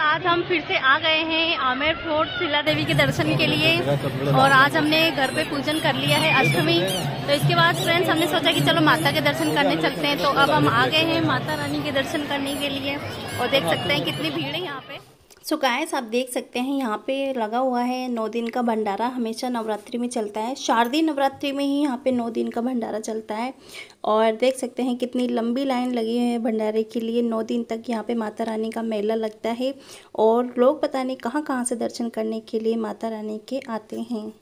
आज हम फिर से आ गए हैं आमेर फोर्ट शिला देवी के दर्शन के लिए। और आज हमने घर पे पूजन कर लिया है अष्टमी। तो इसके बाद फ्रेंड्स हमने सोचा कि चलो माता के दर्शन करने चलते हैं। तो अब हम आ गए हैं माता रानी के दर्शन करने के लिए। और देख सकते हैं कितनी भीड़ है यहाँ पे। सो गायस आप देख सकते हैं यहाँ पे लगा हुआ है नौ दिन का भंडारा। हमेशा नवरात्रि में चलता है। शारदीय नवरात्रि में ही यहाँ पे नौ दिन का भंडारा चलता है। और देख सकते हैं कितनी लंबी लाइन लगी है भंडारे के लिए। नौ दिन तक यहाँ पे माता रानी का मेला लगता है। और लोग पता नहीं कहाँ कहाँ से दर्शन करने के लिए माता रानी के आते हैं।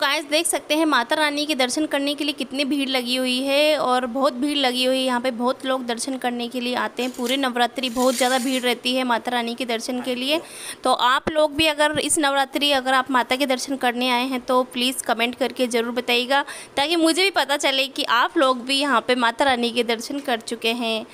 गाइस देख सकते हैं माता रानी के दर्शन करने के लिए कितनी भीड़ लगी हुई है और बहुत भीड़ लगी हुई है। यहाँ पे बहुत लोग दर्शन करने के लिए आते हैं। पूरे नवरात्रि बहुत ज़्यादा भीड़ रहती है माता रानी के दर्शन के लिए। तो आप लोग भी अगर इस नवरात्रि अगर आप माता के दर्शन करने आए हैं तो प्लीज़ कमेंट करके ज़रूर बताइएगा, ताकि मुझे भी पता चले कि आप लोग भी यहाँ पर माता रानी के दर्शन कर चुके हैं।